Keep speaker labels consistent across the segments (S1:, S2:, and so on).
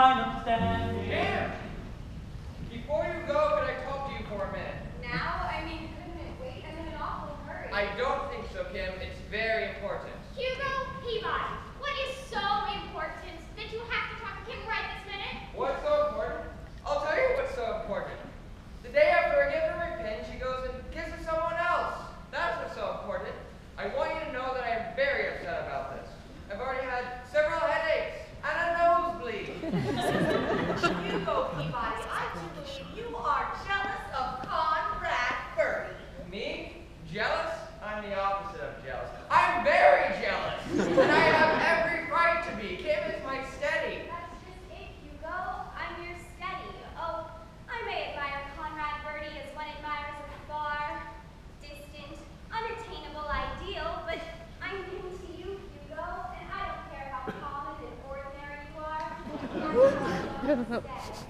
S1: fine, I'm standing.
S2: Jam! Before you go, could I talk to you for a minute?
S3: Now? I mean, couldn't it wait? I'm in an awful hurry. I
S2: don't think so, Kim. It's very important.
S4: you are jealous of Conrad Birdie.
S2: Me? Jealous? I'm the opposite of jealous. I'm very jealous, and I have every right to be. Kim is my steady.
S3: That's just it, Hugo. I'm your steady. Oh, I may admire Conrad Birdie as one admires a far, distant, unattainable ideal, but I'm new to you, Hugo, and I don't care how common and ordinary you are.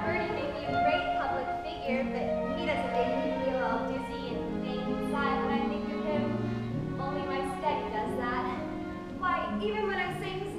S3: heard may be a great public figure, but he doesn't make me feel all dizzy and faint inside when I think of him. Only my study does that. Why, even when I sing.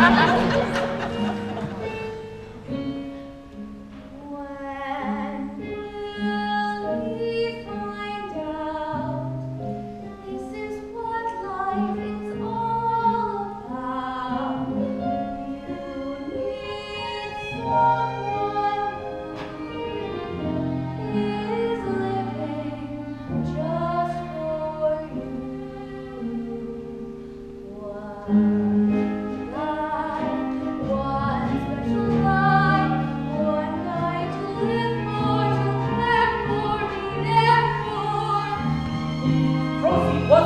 S5: Ha, ha, ha.
S1: coffee. What